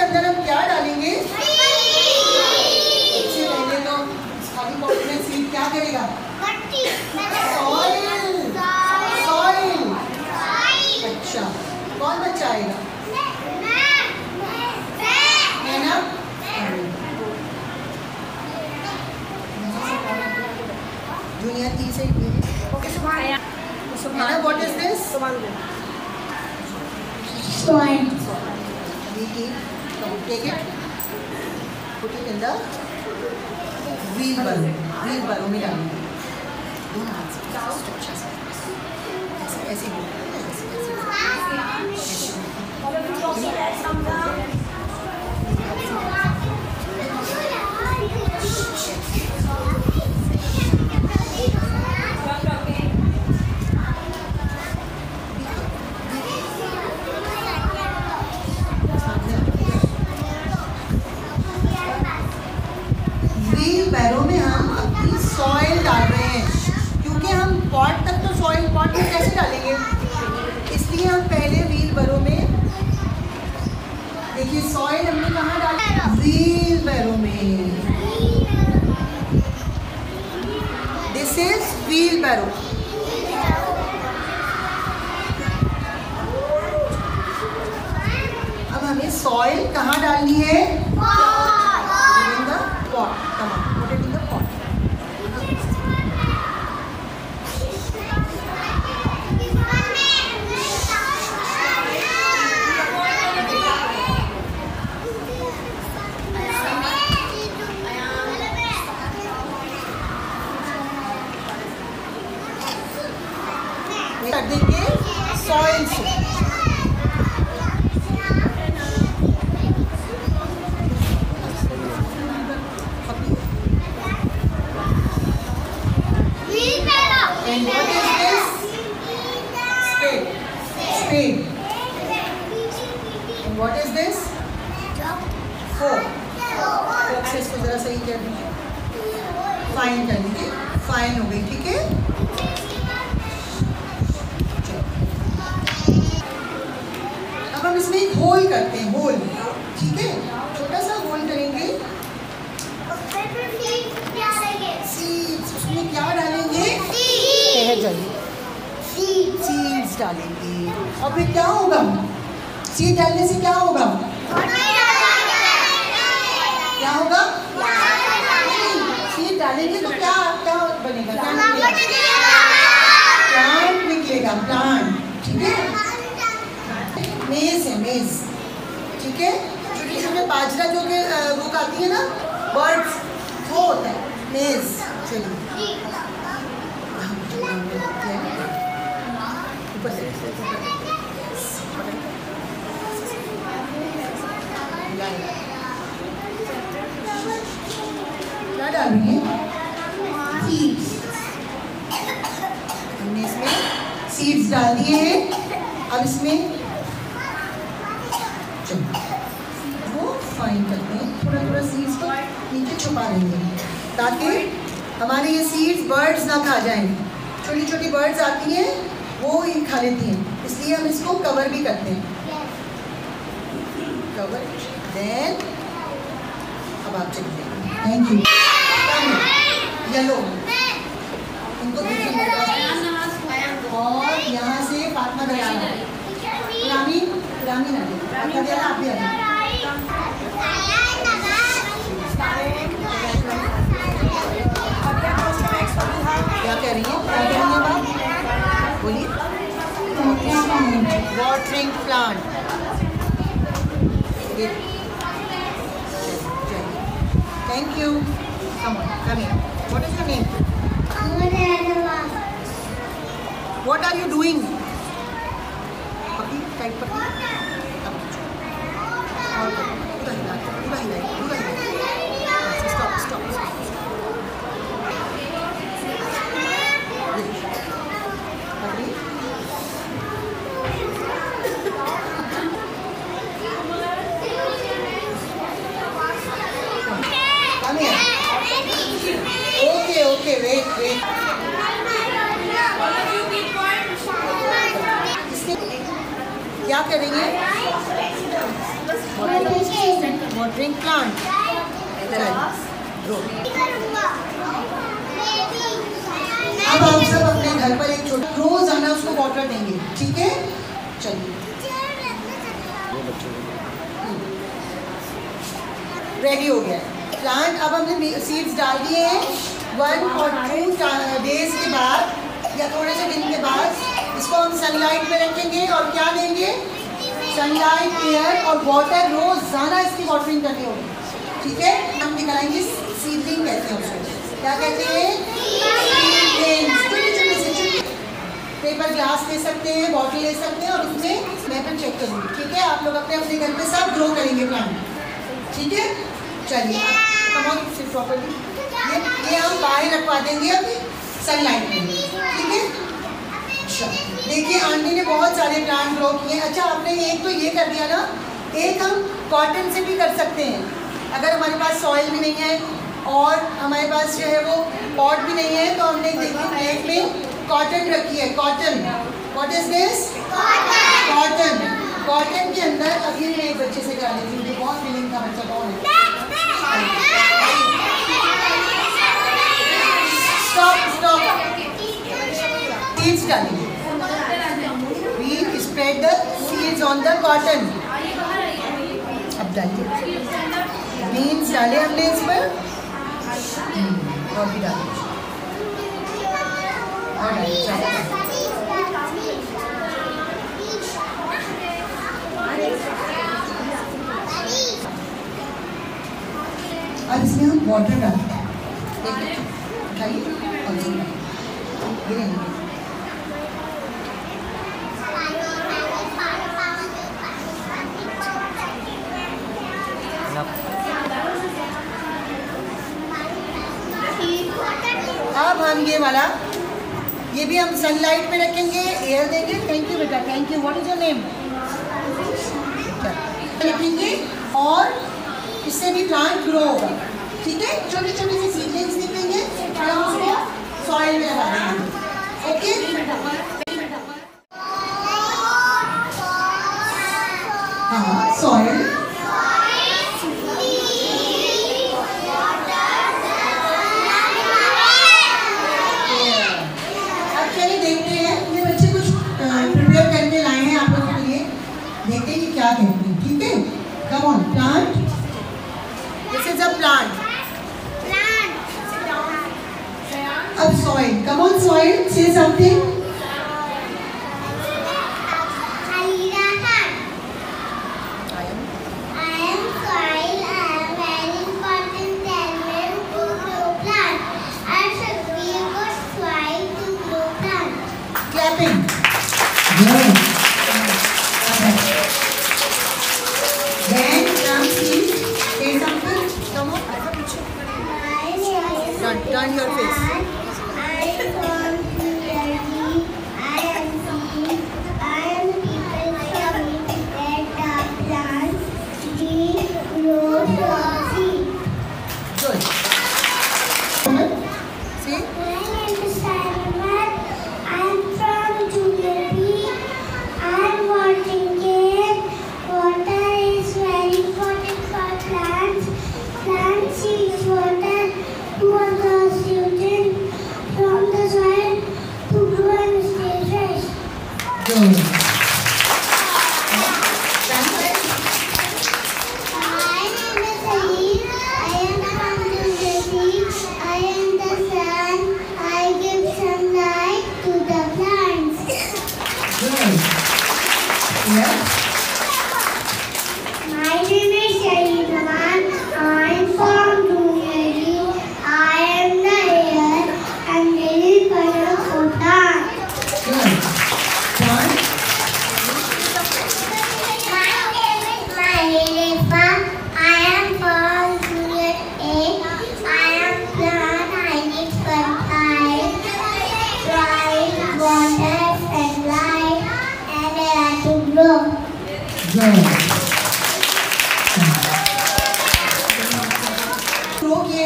के अंदर हम क्या डालेंगे? इससे पहले तो खाली पॉट में सीड क्या करेगा? Soil. Soil. अच्छा, कौन बच्चा आएगा? है ना? जूनियर की से है ना what is this? We keep, come, take it, put it in the wheelbarrow, wheelbarrow में डालेंगे दोनों हाथ से अच्छा से ऐसे ऐसे ऐसे सॉइल कहाँ डालनी है in the pot. Come on, put it in the pot. कर देंगे सॉइल से And what is this? Spade. Spade. And what is this? Fork. Fork से इसको जरा सही कर दीजिए फाइन कर दीजिए फाइन हो गई ठीक है अब हम इसमें एक होल करते हैं होल ठीक है छोटा सा होल करेंगे सीड्स उसमें क्या डालेंगे ठहर जाइए सीड्स डालेंगे। और फिर क्या होगा? सीड डालने से क्या होगा? क्या होगा? सीड डालेंगे तो क्या क्या बनेगा? प्लांट निकलेगा? प्लांट ठीक है? मेज है मेज ठीक है? छोटे छोटे बाजरा जो के अ, आती है ना बर्ड्स वो होता है। मेज चलिए। ऊपर से क्या डाल रही है सीड्स हमने इसमें सीड्स डाल दिए हैं। अब इसमें वो फाइन करते हैं। थोड़ा थोड़ा सीड्स को नीचे छुपा देंगे। ताकि हमारे ये सीड्स बर्ड्स ना खा जाएँ। छोटी छोटी बर्ड्स आती हैं। वो ही खा लेती हैं इसलिए हम इसको कवर भी करते हैं। कवर देन अब आप चलिए थैंक यू येलो इनको दूसरी मुद्रा और यहाँ से फातमा दयाला रामी रामी ना फातमा आप भी आ क्या कह रही है? watering plant thank you come on come here what is your name what are you doing पकड़ी टाइट पकड़ी अब और पूरा हिला पूरा हिला क्या करेंगे? वाटरिंग प्लांट अब आप सब अपने घर पर एक छोटा रोज आना उसको वाटर देंगे ठीक है? चलिए। रेडी हो गया। प्लांट अब हमने सीड्स डाल दिए हैं। वन और टू डेज़ के बाद या थोड़े से दिन के बाद इसको हम सनलाइट में रखेंगे और क्या देंगे सनलाइट एयर और वाटर रोज़ाना इसकी वाटरिंग करनी होगी। ठीक है? हम निकालेंगे सीडलिंग कहते हैं उसको क्या कहते हैं? पेपर ग्लास ले सकते हैं बॉटल ले सकते हैं और उसमें मैं फिर चेक करूँगी। ठीक है? आप लोग अपने अपने घर पे सब ग्रो करेंगे प्लांट ठीक है? चलिए कमॉन सिर्फ़ प्रॉपरली ये ये हम बाहर रखवा देंगे अभी सनलाइट में ठीक है? अच्छा। देखिए, आंटी ने बहुत सारे प्लांट ग्रो किए अच्छा आपने एक तो ये कर दिया ना, एक हम कॉटन से भी कर सकते हैं। अगर हमारे पास सॉइल भी नहीं है और हमारे पास जो है वो पॉट भी नहीं है तो हमने देखिए प्लेट में कॉटन रखी है। Cotton what is this cotton cotton के अंदर, अभी मैं एक बच्चे से करा लेती मुझे बहुत फीलिंग था बच्चा कौन है? स्टॉप स्टॉप सीड्स डालिए on the cotton. अब डालिए। बीन्स डाले हमने इस पर। हम्म, और भी डालिए। और इसमें हम वाटर डालते हैं। देखिए उठाइए और गिरेंगे अब हम ये वाला, ये भी हम सनलाइट में रखेंगे एयर देंगे। थैंक यू बेटा thank you what is your name रखेंगे और इससे भी प्लांट ग्रो होगा। ठीक है? छोटे छोटे से सीडलिंग्स निकलेंगे और हम उसको सॉइल में लगा देंगे। ओके हाँ सॉइल अब चलिए देखते हैं ये बच्चे कुछ प्रिपेयर करके लाए हैं आप लोगों के लिए देखते हैं क्या कहते हैं? ठीक है? Come on plant this is a plant अब सॉइल कम ऑन सॉइल से समथिंग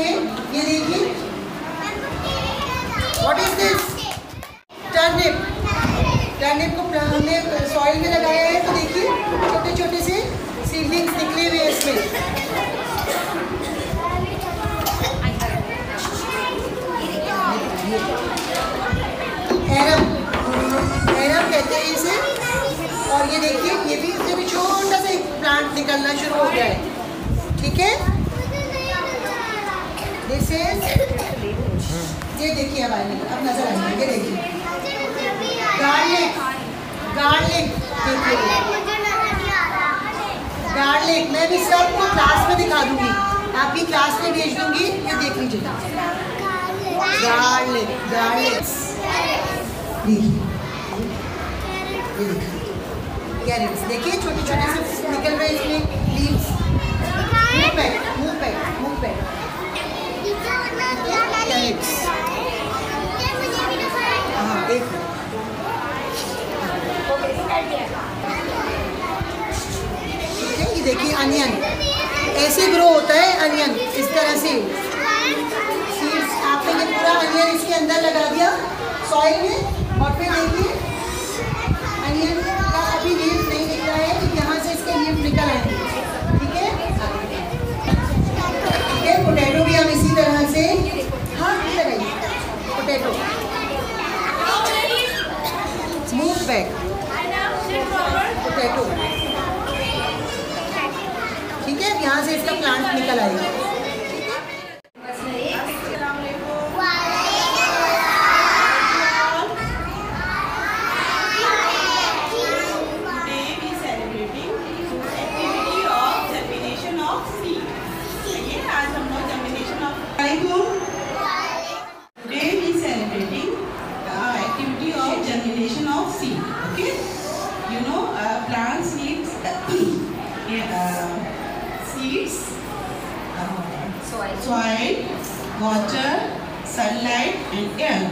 ये देखिए। What is this turnip turnip को हमने सॉइल में लगाया है तो देखिए, छोटे छोटे से सीडलिंग्स निकले हुए इसमें। ये देखिए, ये भी इसमें भी छोटा सा एक प्लांट निकलना शुरू हो गया है। ठीक है? इज़ ये देखिए अब आएँगे। अब नज़र आएँगे। ये देखिए। गार्लिक गार्लिक गार्लिक मैं भी सबको क्लास में दिखा दूँगी। आपकी क्लास में भेज दूँगी। ये देख लीजिए। गार्लिक गार्लिक कैरेट्स देखिए। छोटे छोटे से निकल रहे इसमें। लीव्स मुँह पे मुँह पे मुँह पे देखिए अनियन ऐसे ग्रो होता है अनियन इस तरह से. आपने ये पूरा अनियन इसके अंदर लगा दिया सॉइल में, और फिर देखिए onion water, sunlight, and air.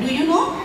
Do you know?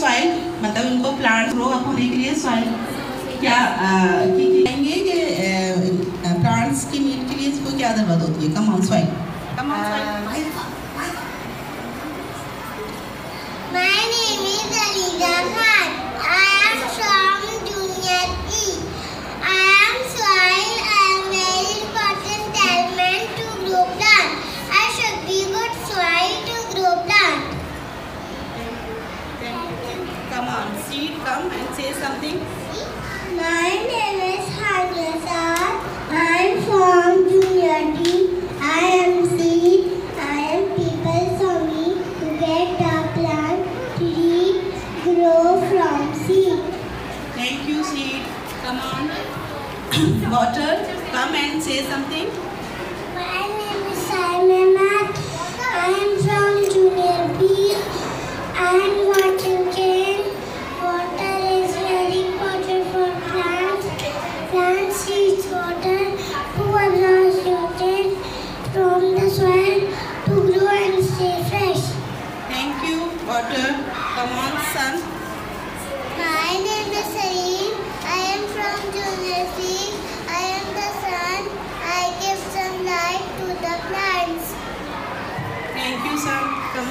Soil मतलब उनको प्लांट ग्रो अप होने के लिए सॉइल क्या अ, कहेंगे कि प्लांट्स की नीड के लिए इसको क्या ज़रूरत होती है come on soil come on soil My name is Alida Khan. I am from Junior E. I am soil. I am very important element to grow plant. I should be good soil to grow plant. Come on, seed, come and say something. My name is Hanesa. I am from Junior D. I am seed. I am people for me to get the plant tree grow from seed. Thank you, seed. Come on. Water, come and say something.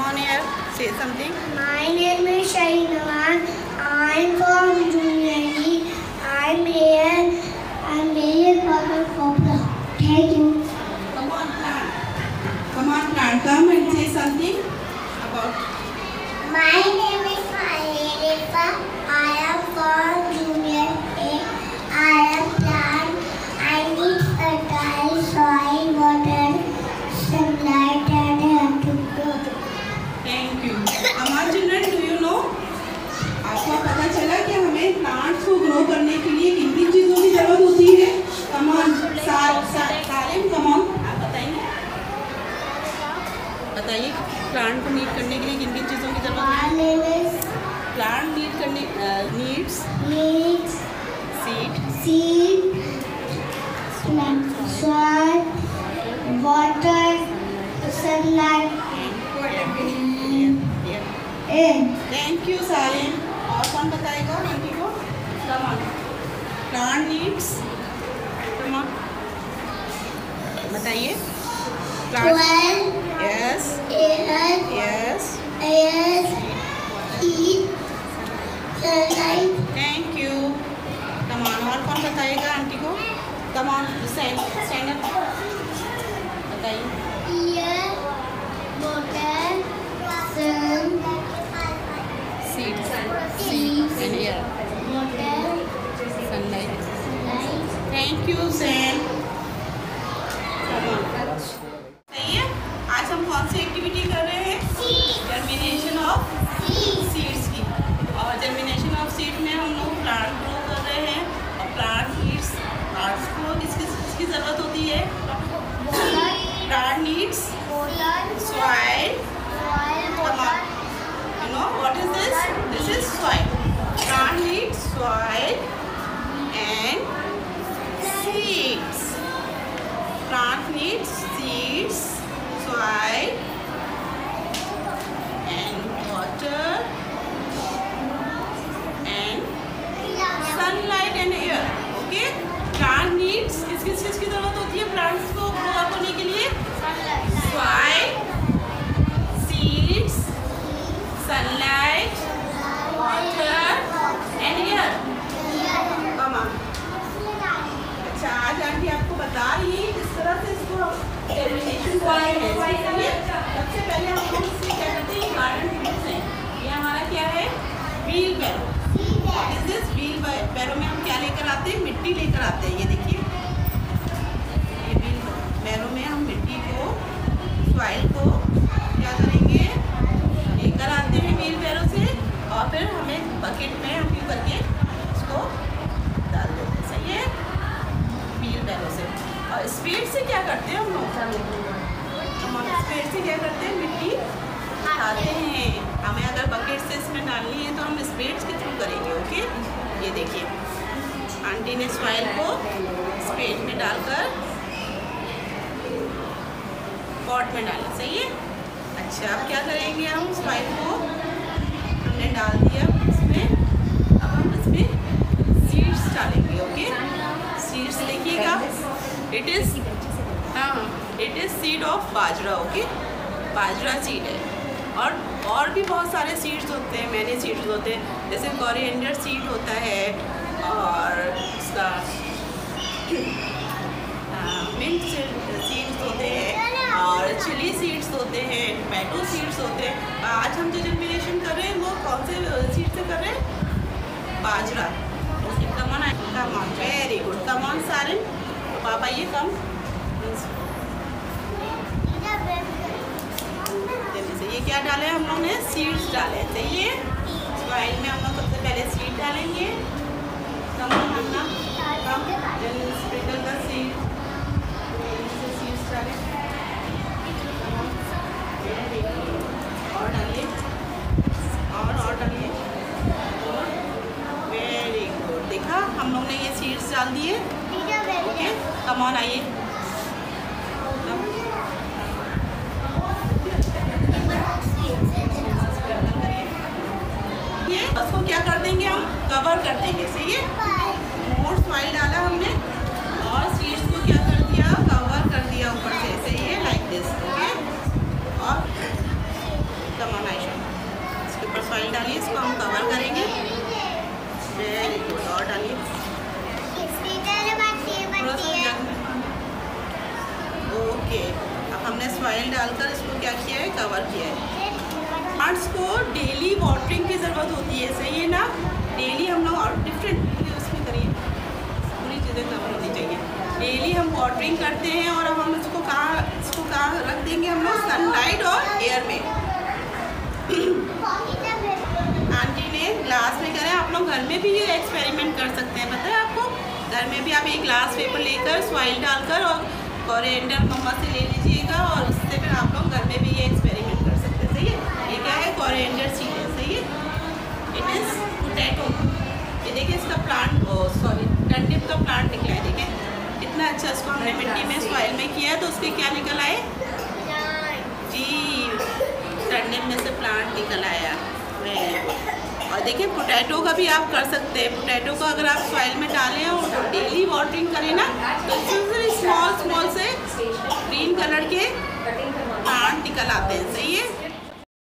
On here. Say something. My name is Shahinawaz. I'm from Junior E. I'm here. I'm here for the cobra. Thank you. Come on, plant. Come on, plant. Come and say something plants को grow करने के लिए किन किन चीज़ों की ज़रूरत होती है? कम ऑन सालिम कम आप बताइए। बताइए प्लांट को नीड करने के लिए किन किन चीज़ों की ज़रूरत है? प्लांट नीड करने needs needs. Seed seed, soil, water, sunlight, and thank you Salim और कौन बताएगा? प्लांट नीड्स बताइए। Yes yes thank you on और कौन बताएगा आंटी को? Come on stand stand up बताइए seeds Seeds. And air water, sunlight light. Thank you Sam pot में डाला, सही है? अच्छा अब क्या करेंगे हम? सॉइल को हमने डाल दिया इसमें। अब हम इसमें सीड्स डालेंगे ओके सीड्स देखिएगा। इट इज़ हाँ it is seed of bajra okay bajra seed है। और और भी बहुत सारे सीड्स होते हैं मैंने सीड्स होते हैं। जैसे कोरिएंडर सीड होता है, और उसका मिंट सीड्स होते हैं। और चिली सीड्स होते हैं टोमेटो सीड्स होते हैं। आज हम जो जर्मिनेशन कर रहे हैं, वो कौन से सीड से कर रहे हैं? बाजरा। कमन कमन। वेरी गुड कमन सारे पापा, ये कम। ये क्या डाले हम लोग ने? सीड्स डाले। सही ये सॉइल में हम लोग सबसे पहले सीड डालेंगे। कम करना। कम। स्प्रिंकल का सीड सीड्स डाल दिए। ओके कम ऑन आइए। ये, उसको क्या कर देंगे हम? कवर कर देंगे, सही है? घर में भी ये एक्सपेरिमेंट कर सकते हैं। पता है आपको? घर में भी आप एक ग्लास पेपर लेकर सॉइल डालकर और कॉरिएंडर मम्मा से ले लीजिएगा और उससे फिर आप लोग घर में भी ये एक्सपेरिमेंट कर सकते हैं। सही है? ये क्या है? कॉरिएंडर सीड है। सही है? इट इज़ पोटैटो ये देखिए इसका प्लांट सॉरी टर्निप का प्लांट निकला है। देखिए इतना अच्छा इसको हमने मिट्टी में सॉइल में किया है। तो उसके क्या निकल आए जी टर्निप में से प्लांट निकल आया. और देखिए पोटैटो का भी आप कर सकते हैं। पोटैटो का अगर आप सॉइल में डालें और डेली वाटरिंग करें ना तो इसमें स्मॉल स्मॉल से ग्रीन कलर के प्लांट निकल आते